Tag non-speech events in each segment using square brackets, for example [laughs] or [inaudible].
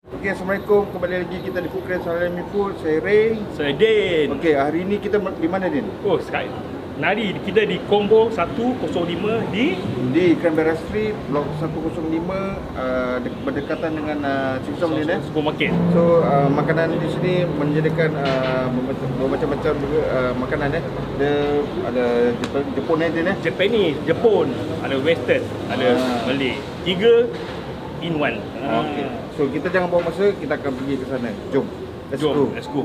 Okey, Assalamualaikum. Kembali lagi kita di Food Crest Salami Food. Saya Ray. Saya Din. Okey, hari ini kita di mana Din? Oh, sekarang nari kita di combo 105 di Di Canberra Street, blok 105 uh, de- berdekatan dengan uh, Sixom Din eh. supermarket. So, uh, makanan di sini menyediakan uh, bermacam- bermacam-macam uh, makanan eh. Ada ada Jepun, Jepun eh Din eh. Japanese, Jepun, ada Western, ada Ah. Malay. Tiga in one. Ah. Okey. So, kita jangan buang masa, kita akan pergi ke sana. Jom. Let's Jom, go. let's go.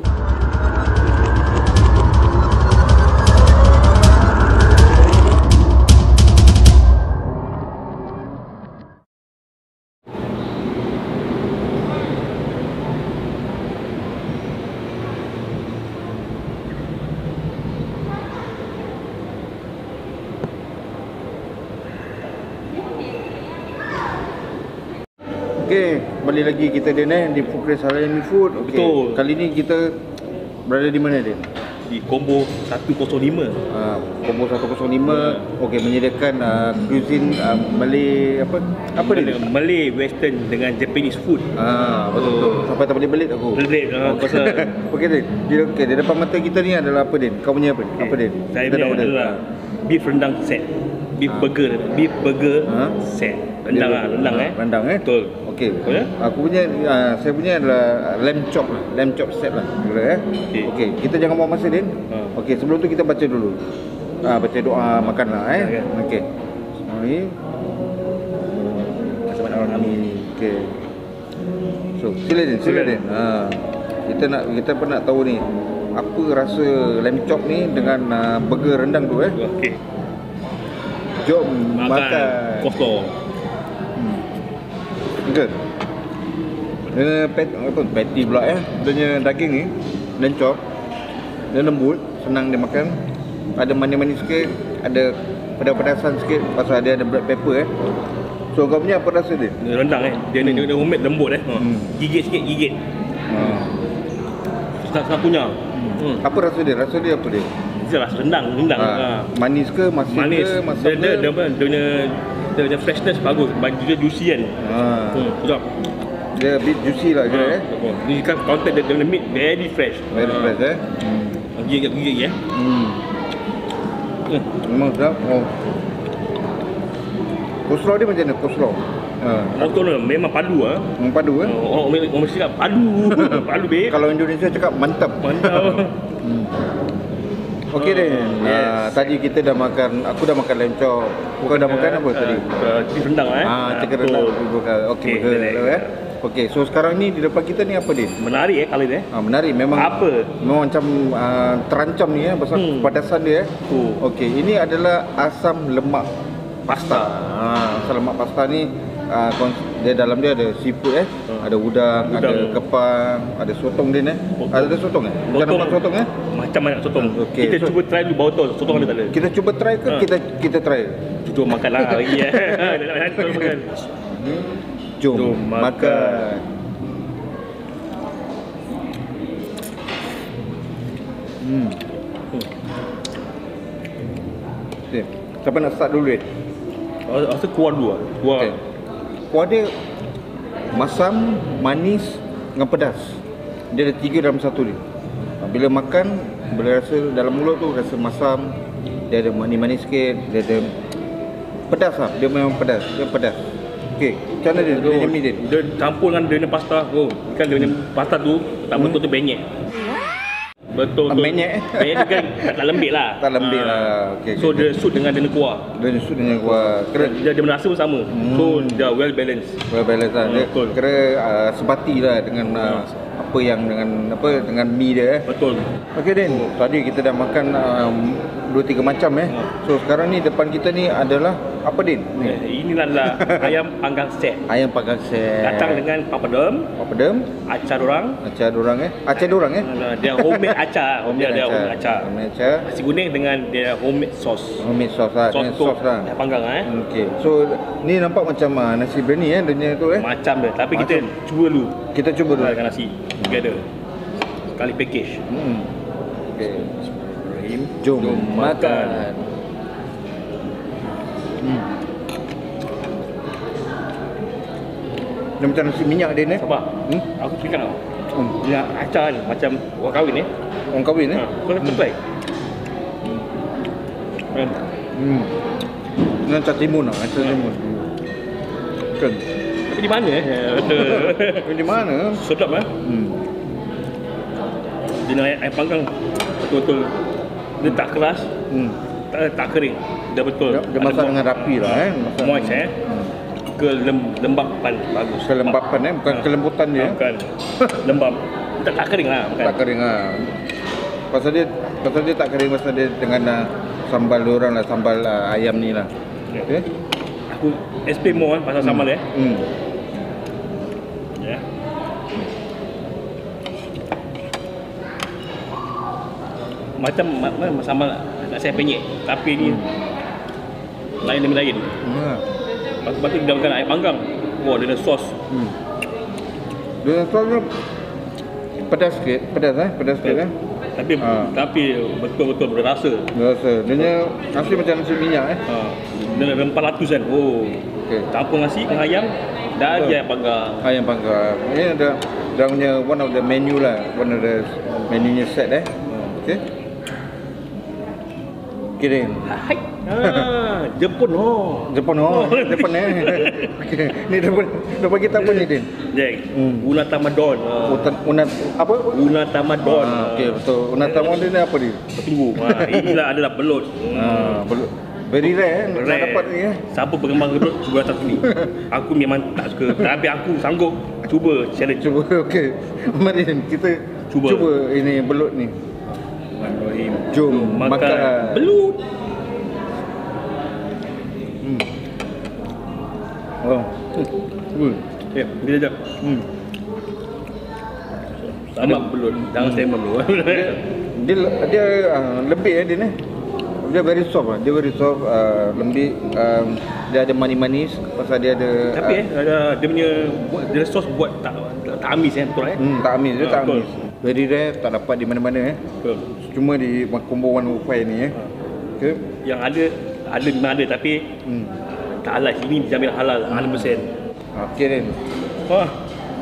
Okey, kembali lagi kita Din eh di Crest Salami Food. Okey. Betul. Kali ni kita berada di mana Din? Di combo 105. Uh, Combo 105 okey menyediakan uh, cuisine uh, Malay apa apa dia? Malay, Western dengan Japanese food. Ah betul betul. Sampai tak boleh belit aku. Belit, ah, pasal [laughs] okey Din. Dia okey di depan mata kita ni adalah apa Din? Kau punya apa? Apa Din? Saya Kita punya adalah beef rendang set. Beef Ah. burger, beef burger Ah. set. Rendang Dia- ah, rendang eh. Rendang eh. Betul. Okey. Kau ya? Aku punya uh, saya punya adalah lamb chop lah. Lamb chop set lah. Kira eh. Okey. Okey, kita jangan buang masa Din. Ha. Okey, sebelum tu kita baca dulu. Ah baca doa makan lah eh. Okey. Okey. Mari. Amin. Okey. So, sila Din, sila Sila. Din. Ha. Kita nak kita pun nak tahu ni apa rasa lamb chop ni dengan uh, burger rendang tu eh. Okey. Jom Makan, makan. kosong. Dia pet apa patty pula eh. Dia punya daging ni chop. Dia lembut, senang dia makan. Ada manis-manis sikit, ada pedas-pedasan sikit pasal dia ada black pepper eh. So kau punya apa rasa dia? Dia rendang eh. Dia Hmm. hmm. dia, dia homemade lembut eh. Ha. Hmm. Gigit sikit gigit. Ha. Senang-senang punya. Hmm. Apa rasa dia? Rasa dia apa dia? Jelas rendang, rendang. Ha. Ha. Manis ke, masin Manis. ke, Dia masam dia ke? dia, apa, dia punya dia punya freshness bagus. Bagi dia juicy kan. Ha. Hmm, sedap. Dia a bit juicy lah kira eh. Ha. Ni kan dia, dia punya meat very fresh. Very Ha. fresh eh. Gigit gigit ya. Hmm. Hmm. Memang sedap. Oh. Coleslaw dia macam mana? Coleslaw. Ha. Motor memang padu ah. Memang padu eh. Orang orang orang mesti padu. padu babe. Kalau Indonesia cakap mantap. Mantap. [laughs] Okey deh. Oh, Yes. yes. tadi kita dah makan, aku dah makan chop. Kau dah makan apa tadi? Uh, beef rendang eh. Ah, chicken betul. rendang. Okey, Okey, betul relax. eh. Okey, so sekarang ni di depan kita ni apa dia? Menarik eh kali ni. Ah, menarik memang Apa? Memang macam uh, terancam ni eh pasal Hmm. kepadasan dia eh. Oh. Okey, ini adalah asam lemak Pasta. Ah, asam lemak pasta ni uh, dia dalam dia ada seafood eh. Hmm. Ada udang, Udang. ada kepang, ada sotong din eh. Sotong. Ada sotong eh? Bukan nampak sotong eh? Macam mana sotong. Okey, Kita so- cuba try dulu bau tol. Sotong ada tak ada? Kita cuba try ke Ha. kita kita try? Cuba makan lah lagi eh. [laughs] Nak makan makan. Jom, Jom makan. makan. Hmm. Okay. Siapa nak start dulu ni? Rasa kuah dulu ah. Kuah. Okay. Kuah dia masam, manis dengan pedas. Dia ada tiga dalam satu ni. Ha, Bila makan, bila rasa dalam mulut tu rasa masam, dia ada manis-manis sikit, dia ada pedas lah. Dia memang pedas. Dia pedas. Okey, macam mana dia? Dia mi dia? Dia campur dengan dia punya pasta. Oh, kan dia punya pasta tu tak betul tu benyek. Betul Ah, tu. benyek, eh? Benyek tu kan tak, lembik lah. Tak lembik Ah. lah. Okey, So dia suit dengan dia kuah. Dia suit dengan kuah. Kira Dia dia rasa pun sama. Hmm. So dia well balanced. well balance lah. Dia Betul. kira uh, sebati lah dengan uh, apa yang dengan apa dengan mi dia eh. Betul. Okey Din, tadi kita dah makan um, dua tiga macam eh. So sekarang ni depan kita ni adalah apa Din? Ni. Eh, Inilah adalah [laughs] ayam panggang set. Ayam panggang set. Datang dengan papadum, papadum, acar orang. acar dorang eh. Acar dorang eh. Dia homemade acar. [laughs] Dia dia homemade acar. Homemade acar. Nasi kuning dengan dia homemade sauce. Homemade sauce lah, Sauce sauce lah. ayam panggang eh. Okey. So ni nampak macam uh, nasi biryani eh dia tu eh. Macam dia. Tapi kita Macam. cuba dulu Kita cuba dulu. dengan nasi together. Sekali package. Hmm. Okey. Bismillahirrahmanirrahim. Jom, Jom makan. Hmm. Dia macam nasi minyak dia ni. Sabar. Hmm? Aku fikir tau. Hmm. Dia acar ni macam orang kahwin eh. Orang kahwin eh? Ha, kau nak try. Kan? Hmm. Dengan cat timun lah, cat timun. Kan. Tapi di mana eh? [laughs] Betul. Ini di mana? Sedap eh. Hmm. Dia nak air, air panggang betul-betul dia tak keras, Hmm. tak, tak kering. Dia betul. Dia, dia masak dengan rapi lah eh. Masak. moist eh. Hmm. Ke lem, lembapan bagus. Kelembapan eh, bukan Ha. kelembutan dia. Ah, Bukan. [laughs] Lembab. Tak, tak kering lah. Bukan. Tak kering lah. Pasal dia pasal dia tak kering pasal dia dengan uh, sambal orang lah, sambal uh, ayam ni lah. Ya. Okay? Aku explain more eh, pasal sambal eh. Hmm. Macam ma, ma, sambal nak saya penyek tapi ni lain demi lain. Hmm. Lepas tu dia makan air panggang. Wah, dia ada sos. Hmm. Dia soalnya pedas sikit, pedas eh, pedas sikit eh. Tapi Ah. tapi betul-betul berasa. Dia rasa dia punya nasi macam nasi minyak eh. Ha. Dia ada 400 kan. Oh. Okey. Campur nasi dengan ayam dah Betul. je air panggang. Ayam panggang. Ini ada dia punya one of the menu lah, one of the menunya set eh. Okey. Kirim. Hai. Ha, Jepun oh. Jepun oh, Jepun eh. [laughs] Okey. Ni depan depan kita apa ni Din? Jack. Hmm. Unatamadon. Ha. Utan unat apa? Unatamadon. Ah, Okey betul. Unat tamu dia ni apa dia? Tunggu. Ha, inilah adalah belut. Ah, belum. Very rare eh. Nak Rare. dapat ni eh. Siapa pengembang belut cuba datang sini. aku memang tak suka. Tapi aku sanggup cuba challenge. Cuba [laughs] okey. Mari kita Cuba. cuba ini belut ni. Bismillahirrahmanirrahim. Jom makan, makan. belut. Hmm. Oh. Hmm. Ya, kita jap. Hmm. Sama belut. Jangan statement dulu. Dia dia uh, lebih eh dia ni. Dia very soft lah. Dia very soft, uh, lembik. Um, dia ada manis-manis pasal dia ada Tapi eh, ada dia punya buat dia sos buat tak tak amis eh betul eh. Hmm, tak amis, dia Ah, tak betul. amis. Very rare, tak dapat di mana-mana eh. Betul. Cuma di combo 105 ni eh. Ha. Okay. Yang ada ada memang ada tapi Hmm. tak halal. Ini dijamin halal 100%. Okey Rin. Wah,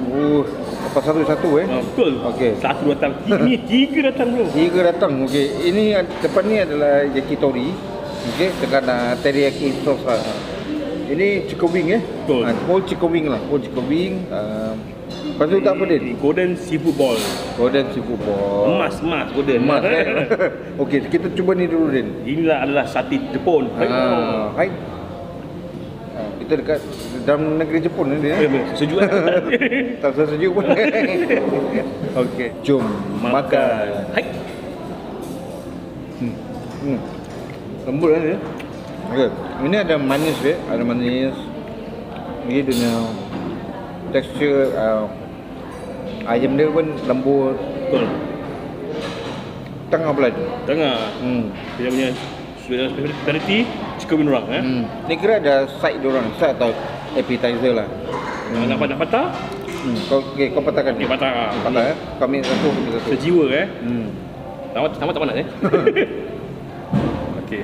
Uh, lepas satu-satu eh. ah, betul. Okey. Satu datang. [laughs] Ini tiga datang bro. Tiga datang. Okey. Ini depan ni adalah yakitori. Okey, dengan uh, teriyaki sauce lah. Ini chicken wing eh. Betul. Ah, whole chicken wing lah. Whole chicken wing. Uh, lepas tu tak apa Din? Golden seafood ball. Golden seafood ball. Emas, emas, golden. Emas eh. [laughs] [laughs] Okey, kita cuba ni dulu Din. Inilah adalah sate Jepun. Ah, hai. Ah, kita dekat dalam negeri Jepun ni dia. Eh, Sejuk kan? [laughs] Tak usah sejuk pun. Okey, jom makan. Hai. Hmm. Hmm. Lembut kan dia? Okey. Ini ada manis dia, ada manis. Ini dia tekstur uh, ayam dia pun lembut. Betul. Tengah bulan. Tengah. Hmm. Dia punya speciality chicken wing orang eh. Hmm. Ni kira ada side dia orang, side atau appetizer lah. Hmm. Nak patah patah, Hmm. Kau okey, kau patahkan. ni patah. Patah eh. Kami satu, kami satu. Sejiwa eh. Hmm. Sama sama tak panas eh. [laughs] Okey.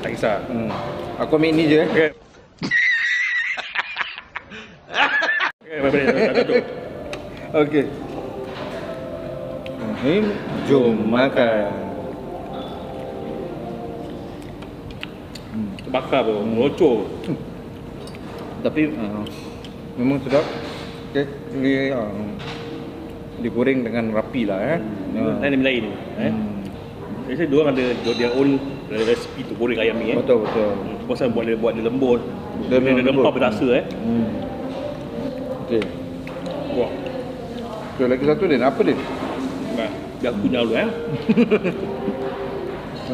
Tak kisah. Hmm. Aku ambil ni je eh. Okey. Boleh boleh. Tak tak. Okey. Hmm. Jom makan. Bakar bro, roco. Tapi uh, memang sedap. Okey, dia uh, digoreng dengan rapi lah eh. Hmm. Lain lain eh. Hmm. Biasa dia orang ada dia own resipi untuk goreng ayam ni eh. Betul betul. Hmm, Pasal buat dia buat dia lembut. Dia Dia, dia lembut. berasa eh. Hmm. Okey. Wah. Okay, lagi satu din. Apa din? Nah, biar aku punya dulu eh. [laughs]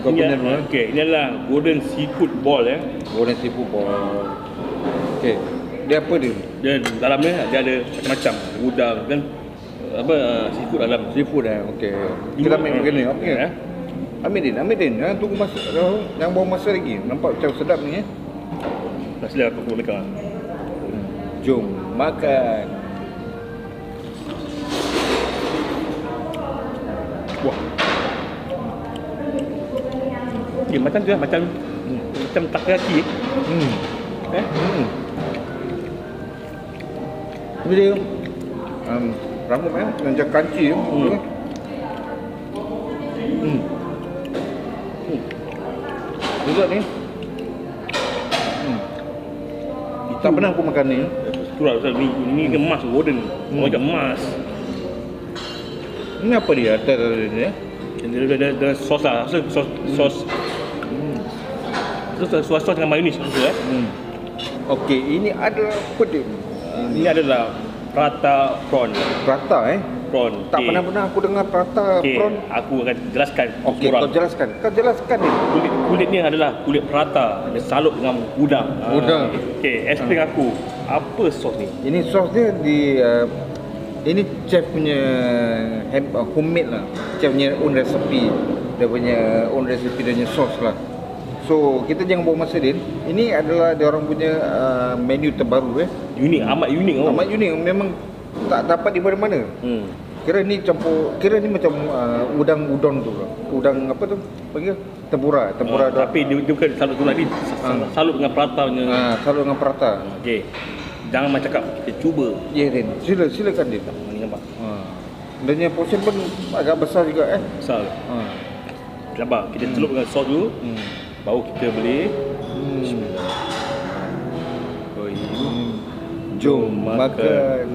Kau Ini, punya dulu eh. okay, ini adalah golden seafood ball eh. Goreng seafood ball. Okey. Dia apa dia? Dia dalamnya dia ada macam-macam. Udang kan apa uh, seafood dalam. Seafood eh. Okey. Kita ambil begini. Okey. Eh. Ambil din, ambil din. Jangan tunggu masa. Jangan bawa masa lagi. Nampak macam sedap ni eh. Dah sila aku mereka. Jom makan. Wah. Eh, macam tu lah, macam macam takoyaki eh. Hmm. eh. Hmm. Tapi dia um, rambut eh macam crunchy tu. Hmm. Hmm. Hmm. Juga ni. Hmm. Tak pernah aku makan ni. Tu lah pasal ni, ni emas golden. Hmm. Cakap emas. Ini apa dia atas ada ni eh? Dia ada, ada, sos lah. Sos, sos, sos. Hmm. Sos, sos, dengan mayonis tu eh. Hmm. Okey, ini adalah apa dia? Ini adalah prata prawn. Prata eh? Prawn. Tak Okey. pernah-pernah aku dengar prata Okey, prawn. aku akan jelaskan Okey, kau jelaskan. Kau jelaskan ni. Kulit kulit ni adalah kulit prata dia salut dengan udang. Ah, Udang. Okey, explain aku. Apa sos ni? Ini sos dia di uh, ini chef punya uh, homemade lah. Chef punya own recipe. Dia punya own recipe dia punya sos lah. So, kita jangan buang masa Din. Ini adalah dia orang punya uh, menu terbaru eh. Unik, amat unik oh. Amat unik memang tak dapat di mana-mana. Hmm. Kira ni campur kira ni macam uh, udang udon tu lah. Udang apa tu? Panggil tempura, tempura Ah, uh, tapi dia, dia bukan salut tu lagi. Ah. Salut dengan prata punya. uh, selalu dengan prata. Okey. Jangan macam cakap kita cuba. Ya Din, sila silakan Din. Ni nampak. Ha. Dia punya portion pun agak besar juga eh. Besar. Ha. Sabar, kita celup dengan sos dulu. Hmm. Baru kita boleh Hmm. Oh. Hmm. Jom makan. makan.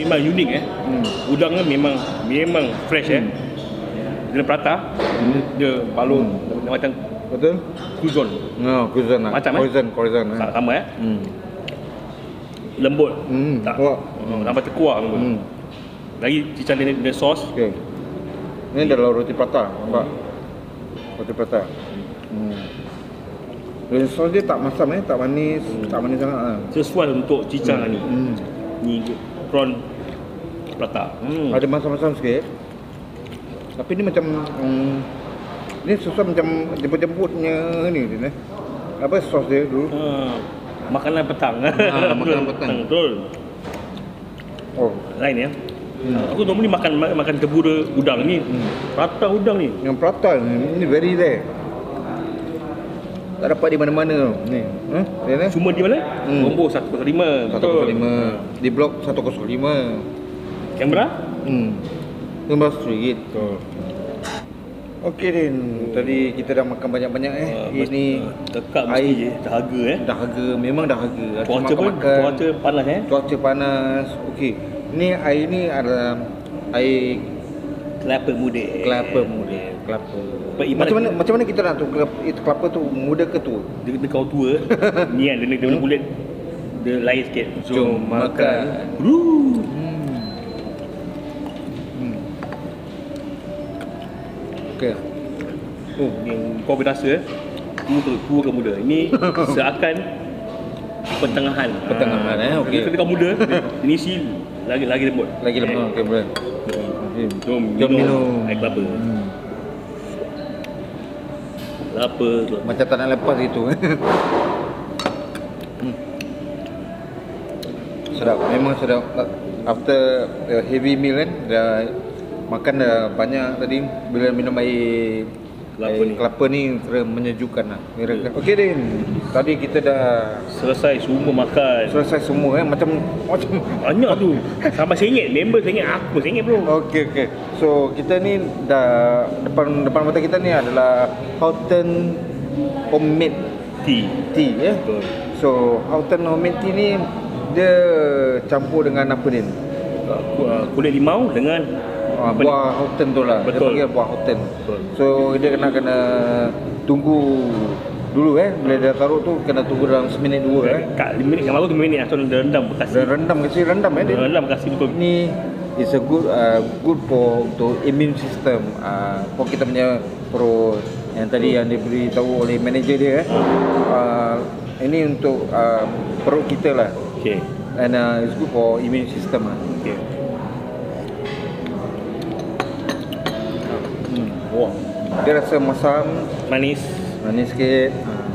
Memang unik eh. Hmm. Udang ni memang memang fresh eh. Dia prata, dia balur dia macam Betul? kuzon. No, kuzen lah. Macam, eh? Kuzen, kuzen. Sa- Sama eh. Hmm. Lembut. Hmm. Tak. Kuat. Hmm. Nampak terkuah lembut. Hmm. Lagi cicang dia, dia sos. Okey. Ini adalah roti prata, nampak? Roti prata. Hmm. Dan sos dia tak masam eh, tak manis, tak manis sangat ah. Sesuai untuk cicang ni. Hmm. Ni prawn prata. Hmm. Ada masam-masam sikit. Tapi ni macam hmm, ni susah macam jemput-jemputnya ni eh. Apa sos dia dulu? Ha. Makanan petang. Ah, makanan [laughs] petang. Betul. Oh, Lain ya. Hmm. Aku normally makan makan tebura udang ni. Hmm. Prata udang ni. yang prata ni, ni very rare. Tak dapat di mana-mana. Ni. Eh? Dia ni? Cuma di mana? Hmm. Nombor 105. 105 di blok 105. Kamera? Hmm. Lembas Street. Betul. Okey Din, tadi kita dah makan banyak-banyak eh. Ah, Ini dekat mesti air. je. Dahaga eh. dahaga, memang dahaga. Ada Cuaca pun cuaca panas eh. Cuaca panas. Okey. Ni air ni adalah air Kelapa muda. kelapa muda. Kelapa. Ibarat- Macam mana macam mana kita nak tahu kelapa, itu kelapa tu muda ke tua? Dia, dia kau tua. ni kan dia, dia, dia kulit dia lain sikit. Jom makan. Ruh. Okey. Oh, yang kau boleh rasa eh. Tua ke, tua ke muda. Ini [laughs] seakan pertengahan. Pertengahan, eh, okey. Ketika kau muda, ini si lagi lagi lembut. Lagi lembut. Okey, boleh. Eh, Jom, Jom minum, air kelapa. Hmm. Kelapa, kelapa. Macam tak nak lepas itu. hmm. Sedap, memang sedap. After a heavy meal kan, dah makan dah banyak tadi. Bila minum air Kelapa air ni. kelapa ni kira menyejukkan lah. Kira Okey Din, tadi kita dah Selesai semua makan. selesai semua eh. Macam macam Banyak tu. Sampai sengit. Member sengit. Aku sengit bro. Okey okey. So kita ni dah depan depan mata kita ni adalah Houghton homemade Tea. tea eh. Betul. So Houghton homemade tea ni dia campur dengan apa ni? Uh, kulit limau dengan Uh, buah Houghton tu lah. Betul. Dia panggil buah. Betul. So dia kena kena tunggu dulu eh. Bila dia taruh tu kena tunggu dalam seminit dua eh. Kat 5 minit baru tu 5 minit atau dia rendam bekas. Dan rendam kasi rendam eh dia. Rendam bekas betul. Ni is a good uh, good for untuk immune system uh, for kita punya perut yang tadi yang diberitahu oleh manager dia eh. Uh, ini untuk uh, perut kita lah Okey. and uh, it's good for immune system lah. Okey. Dia rasa masam, Manis. manis sikit. Uh.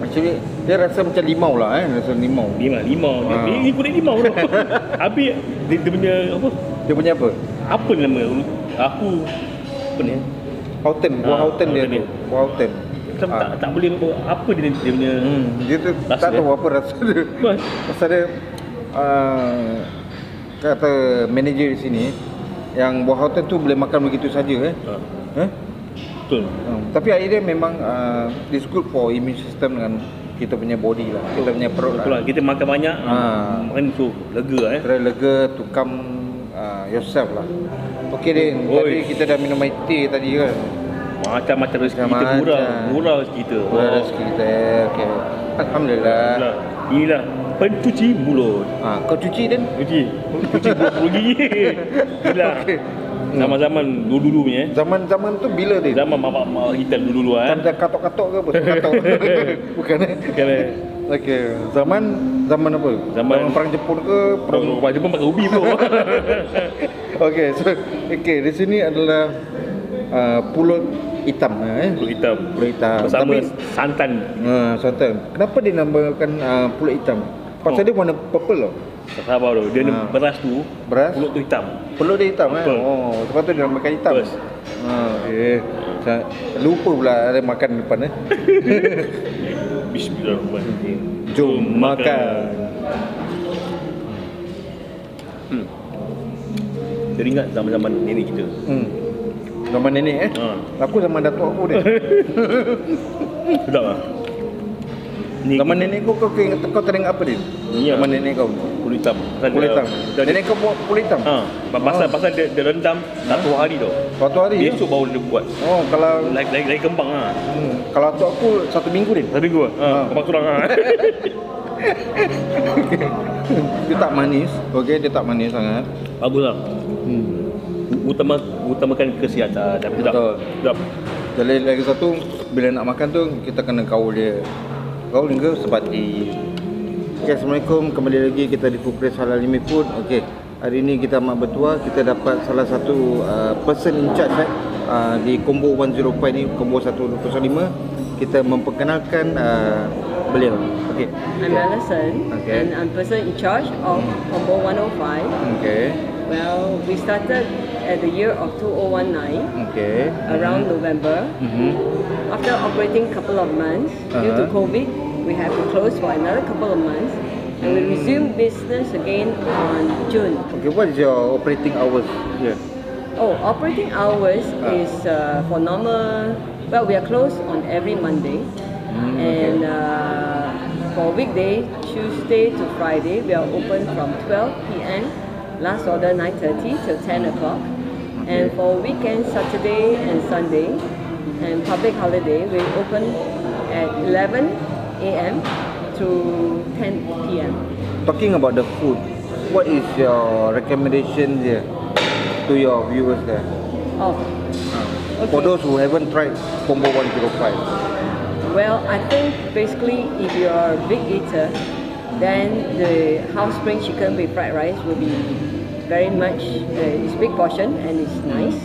Actually dia rasa macam limau lah eh, rasa limau. Lima, limau. Ah. Ni, ni kulit limau tu. [laughs] Habis dia, dia punya apa? Dia punya apa? Apa nama? Aku apa ni? Houghton, buah Ah, Houghton dia Houghton tu. dia. Buah Houghton. Macam Ah. tak tak boleh apa dia dia punya Hmm, dia tu Rasa tak dia. tahu apa rasa dia. Pasal dia uh, kata manager di sini yang buah hotel tu boleh makan begitu saja eh. Ha, Eh? betul. Hmm. Tapi idea memang uh, it's good for immune system dengan kita punya body lah. Kita punya perut Betul lah. lah. Kita makan banyak, Ah. makan tu lega eh. Kira lega to come uh, yourself lah. Okey Din, Oi. tadi kita dah minum air teh tadi kan. Macam-macam rezeki kita murah. Murah rezeki kita. Murah rezeki kita. Okey. Alhamdulillah. Inilah, inilah pencuci mulut. Ha, kau cuci Din? Cuci. Cuci 20 gigi. [laughs] Gila. Okey. Zaman-zaman dulu-dulu punya eh. Zaman-zaman tu bila Din? Zaman mak-mak kita dulu-dulu eh. Macam katok-katok ke apa? [laughs] Katok. [laughs] Bukan eh? Kan eh. Okey. Zaman zaman apa? Zaman- perang Jepun ke perang rumah Jepun pakai ubi bro. Okey, so okey di sini adalah uh, pulut hitam eh. Pulut hitam. Pulut hitam. Bersama Tapi santan. uh, santan. Kenapa dia namakan uh, pulut hitam? Pasal Oh. dia warna purple loh. Tak sabar tu. Dia Ha. beras tu, Beras. pulut tu hitam. Pulut dia hitam eh. Betul. Oh, sebab tu dia namakan hitam. Betul. Ha, eh. Sa- Lupa pula ada makan depan eh. [laughs] Bismillahirrahmanirrahim. Jom makan. Hmm. Saya ingat zaman-zaman nenek kita. Hmm. Zaman nenek eh. Ha. Aku zaman datuk aku dia. [laughs] Sedap lah. Ni Zaman nenek kau kau ingat kau teringat apa dia? Ni Zaman nenek kau. kulit hitam. Pasal Kulit hitam. dia- Nenek kau buat kulit hitam. Ha, pasal Oh. pasal dia, dia rendam satu hari tau. Suatu hari. Besok baru dia buat. Oh, kalau Lagi lagi, lagi kembang ah. hmm, kalau atuk aku satu minggu dia. Satu minggu ah. Ha, Ha. kembang tulang ah. [laughs] Dia tak manis. Okey, dia tak manis sangat. Bagus lah. Hmm. Utama utamakan kesihatan dan sedap. Betul. Sedap. Jadi lagi satu bila nak makan tu kita kena kaul dia. Kaul hingga sebati. Okay, Assalamualaikum. Kembali lagi kita di Foodpress Halal Limi Food. Okey. Hari ini kita amat bertuah kita dapat salah satu uh, person in charge eh, uh, di combo 105 ni, combo 105. Kita memperkenalkan uh, beliau. Okey. I'm Alison, Okay. and I'm person in charge of Combo 105. Okey. Well, we started at the year of 2019, Okey. around November. Mhm. After operating couple of months, due to Uh-huh. COVID, we have to close for another couple of months, and we resume business again on June. Okay, what is your operating hours here? Oh, operating hours Ah. is uh, for normal. Well, we are closed on every Monday, Mm, and uh, for weekday, Tuesday to Friday, we are open from 12 p.m. Last order 9:30 till 10 o'clock, and for weekend, Saturday and Sunday, and public holiday, we open at 11 a.m. to 10 p.m. Talking about the food, what is your recommendation here to your viewers there? Oh, For Okay. those who haven't tried Combo 105. Well, I think basically if you're a big eater, then the house spring chicken with fried rice will be very much uh, it's big portion and it's nice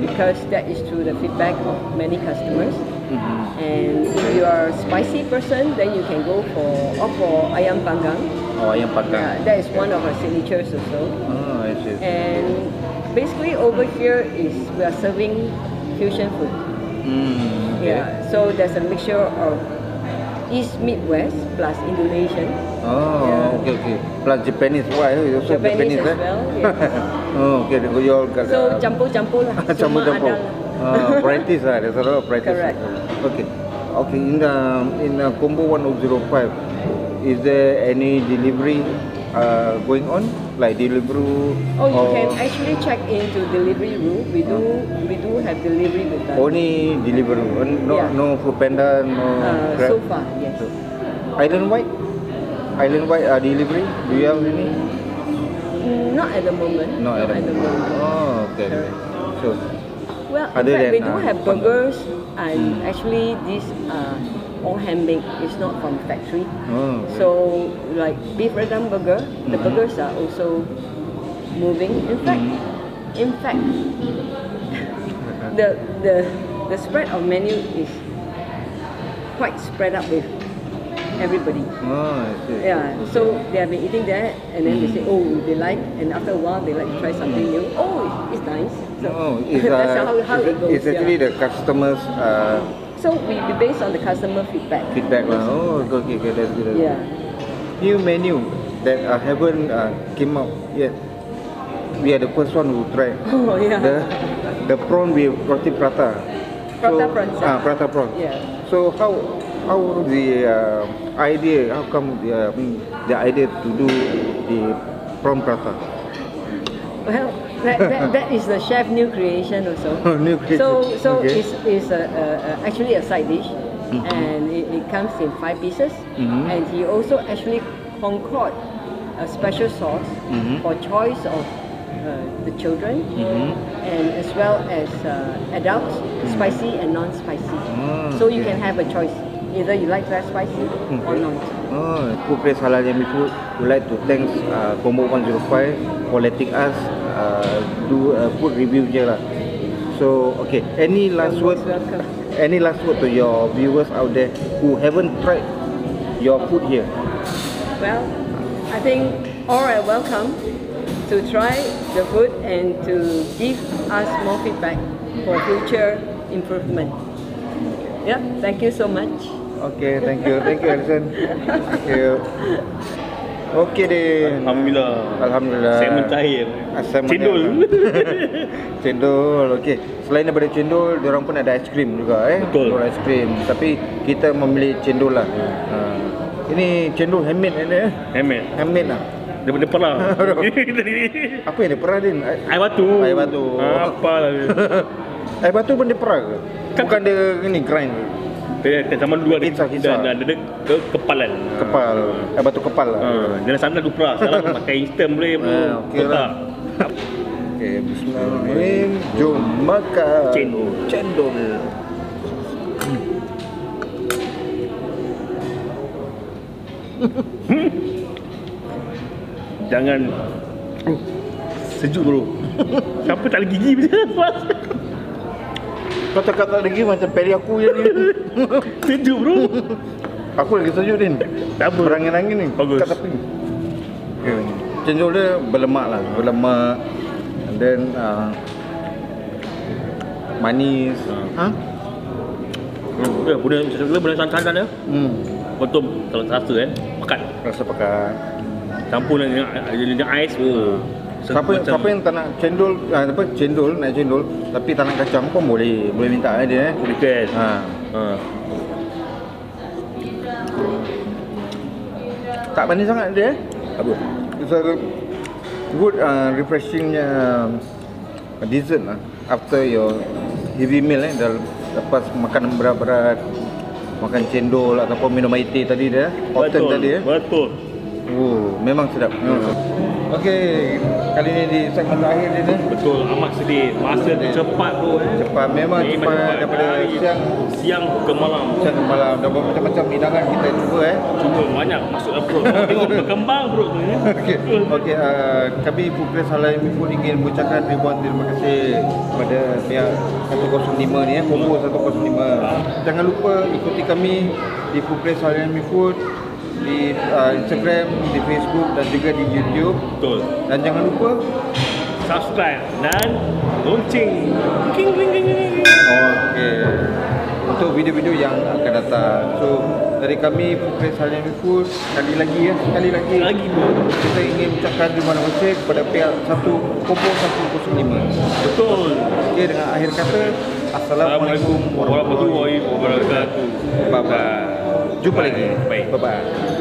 because that is through the feedback of many customers. And if you are a spicy person, then you can go for opt for ayam panggang. Oh, ayam Yeah, panggang. that is one of our signatures also. Oh, I see. And basically over here is we are serving fusion food. Mm, okay. Yeah, so there's a mixture of East Midwest plus Indonesian. Oh, Yeah. okay, okay. Plus Japanese. Why? You also Japanese Japanese, as eh? well, [laughs] yes. oh, okay. You all got So uh, campur-campur lah. [laughs] Semua campur-campur. ada lah. Ah, varieties lah. There's a lot of varieties. Correct. Okay. Okay. In the in the combo 1005, is there any delivery uh, going on? Like delivery? Oh, you or can actually check into delivery room. We do we do have delivery with us. Only delivery. uh, No, Yeah. no food panda, no Uh, Grab. so far, yes. Island White. Island White uh, delivery. Do you have any? Not at the moment. Not at the moment. Oh, okay. Correct. So, Well, in Other fact, than, we do uh, have burgers, and actually these are all handmade. It's not from factory. oh, So, like beef rendang burger, the Mhm. burgers are also moving. In fact, Mm-hmm. in fact, [laughs] the the the spread of menu is quite spread up with everybody. oh, I see. Yeah, so they have been eating that, and then they say, oh, they like, and after a while they like to try something new. Oh, it's nice. So Oh, [laughs] it's, that's uh, how, how it's, it goes. it's actually yeah. the customers' uh, So we we based on the customer feedback. Feedback lah. Oh, okay, okay, that's good. that's good. Yeah. New menu that uh, haven't uh, came out yet. We are the first one who try. [laughs] Oh yeah. The the prawn with roti prata. Prata prawns, Ah, prata prawn. Yeah. So how how the uh, idea? How come the, uh, I mean, the idea to do the prawn prata? Well, that, that, that is the chef new creation also. [laughs] New creation. So so Okay. it's, it's a, a, actually a side dish, and it, it comes in five pieces. Mhm. And he also actually concord a special sauce Mhm. for choice of uh, the children, Mhm. and as well as uh, adults, spicy and non-spicy. Ah, so you can have a choice. Either you like very spicy or not. Oh, Food Place Halal Yummy Food would like to thanks uh, Combo 105 for letting us uh, do a food review je lah. So, okay, any last word? Any last word to your viewers out there who haven't tried your food here? Well, I think all are welcome to try the food and to give us more feedback for future improvement. Yeah, thank you so much. Okay, thank you, thank you, Alison. Thank you. Okay deh. Alhamdulillah. Alhamdulillah. Saya mentahir. Asam Cendol. [laughs] cendol, okey. Selain daripada cendol, dia orang pun ada aiskrim juga eh. Betul. Cendol aiskrim. Tapi kita memilih cendol lah. Ha. Ini cendol handmade ni eh. Hemet. Handmade lah. Daripada perang. [laughs] [laughs] Apa yang dia perah Din? Air, batu. Air batu. Apa lah. air batu pun dia perah ke? Kan- Bukan dia ni grind Dia sama dua ada Kisah-kisah. ada ada ke kepalan. Kepal. Air batu kepal lah. Ha, jangan sana tu perah. Sekarang pakai instant boleh bro. Ah, okey lah. Okey, bismillahirrahmanirrahim. Jom makan. Cendol. Cendol. [laughs] Jangan Oh, sejuk bro. Siapa tak ada gigi [laughs] macam Kau cakap tak lagi macam peri aku je ni. [laughs] Sejuk bro. Aku lagi sejuk Din. Tak apa. Berangin-angin ni. Bagus. Kat tepi. Okay. Cendol dia berlemak lah. Berlemak. And then uh, manis. Ha? Ya, benda sesuatu benda santan dia. Hmm. Betul kalau terasa eh. Pekat. Rasa pekat. Campur dengan dengan ais. Oh. Siapa, siapa yang tak nak cendol, ah, apa cendol, nak cendol tapi tak nak kacang pun boleh. Boleh minta eh, dia eh. request. Ha. Ha. Tak manis sangat dia eh. Apa? It's a good uh, refreshingnya uh, dessert lah after your heavy meal eh dah lepas makan berat-berat makan cendol ataupun minum air teh tadi dia hot Betul. tadi eh Betul. oh memang sedap memang sedap Okey, kali ni di segmen terakhir dia ni Betul. Amat sedih. Masa tu cepat bro eh. cepat memang Memang cepat daripada Dari siang siang ke malam. siang ke malam dah macam-macam hidangan kita cuba eh Cuma banyak masuk perut. [laughs] Tengok berkembang perut tu ya. Okey, okey uh, kami Pupres Halal Food ingin mengucapkan ribuan terima kasih kepada pihak 105 ni eh, Combo 105. Jangan lupa ikuti kami di Pupres Halal Food di uh, Instagram, di Facebook dan juga di YouTube. Betul. Dan jangan lupa Subscribe dan lonceng. King king king king. king. okey untuk video-video yang akan datang. So dari kami Pupres Halal Food sekali lagi ya, sekali lagi Lagi bro. kita ingin ucapkan terima kasih kepada pihak satu Combo 105. Betul. Okey dengan akhir kata Assalamualaikum warahmatullahi wabarakatuh. Bye bye. Jumpa lagi. Bye bye.